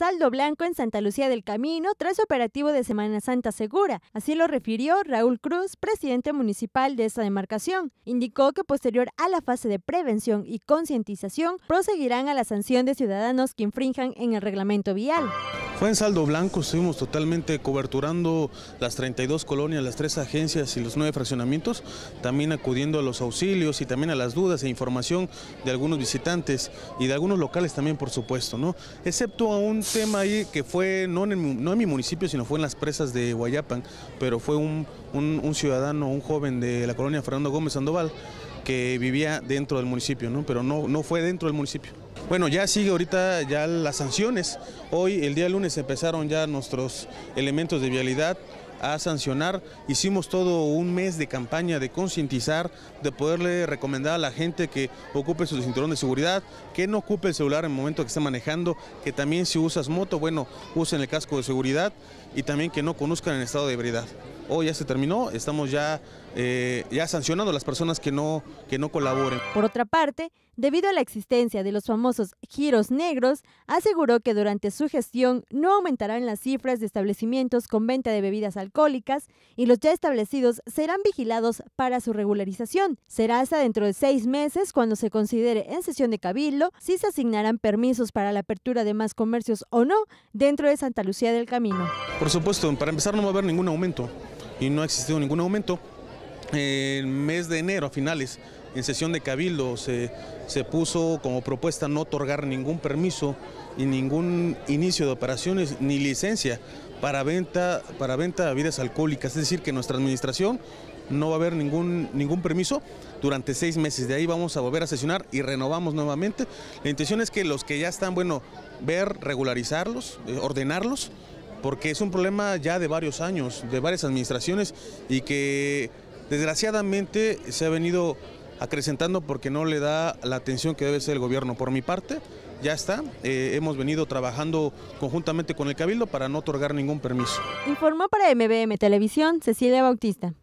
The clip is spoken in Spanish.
saldo blanco en Santa Lucía del Camino tras operativo de Semana Santa Segura. Así lo refirió Raúl Cruz, presidente municipal de esta demarcación. Indicó que posterior a la fase de prevención y concientización, proseguirán a la sanción de ciudadanos que infrinjan en el reglamento vial. Fue en saldo blanco, estuvimos totalmente coberturando las 32 colonias, las tres agencias y los nueve fraccionamientos, también acudiendo a los auxilios y también a las dudas e información de algunos visitantes y de algunos locales también, por supuesto, ¿no? Excepto a un tema ahí que fue, no en, mi municipio, sino fue en las presas de Guayapan, pero fue un, un, ciudadano, un joven de la colonia Fernando Gómez Sandoval, que vivía dentro del municipio, ¿no? pero no, no fue dentro del municipio. Bueno, ya sigue ahorita ya las sanciones. Hoy, el día lunes, empezaron ya nuestros elementos de vialidad a sancionar. Hicimos todo un mes de campaña de concientizar, de poderle recomendar a la gente que ocupe su cinturón de seguridad, que no ocupe el celular en el momento que esté manejando, que también si usas moto, bueno, usen el casco de seguridad y también que no conozcan el estado de ebriedad. Hoy ya se terminó, estamos ya, eh, ya sancionando a las personas que no, que no colaboren. Por otra parte, debido a la existencia de los famosos giros negros, aseguró que durante su gestión no aumentarán las cifras de establecimientos con venta de bebidas alcohólicas y los ya establecidos serán vigilados para su regularización. Será hasta dentro de seis meses cuando se considere en sesión de cabildo si se asignarán permisos para la apertura de más comercios o no dentro de Santa Lucía del Camino. Por supuesto, para empezar no va a haber ningún aumento y no ha existido ningún aumento. En mes de enero, a finales, en sesión de cabildo, se, se puso como propuesta no otorgar ningún permiso y ningún inicio de operaciones ni licencia para venta, para venta de bebidas alcohólicas. Es decir, que nuestra administración no va a haber ningún, ningún permiso durante seis meses. De ahí vamos a volver a sesionar y renovamos nuevamente. La intención es que los que ya están, bueno, ver, regularizarlos, eh, ordenarlos porque es un problema ya de varios años, de varias administraciones y que desgraciadamente se ha venido acrecentando porque no le da la atención que debe ser el gobierno. Por mi parte, ya está, eh, hemos venido trabajando conjuntamente con el Cabildo para no otorgar ningún permiso. Informó para MBM Televisión Cecilia Bautista.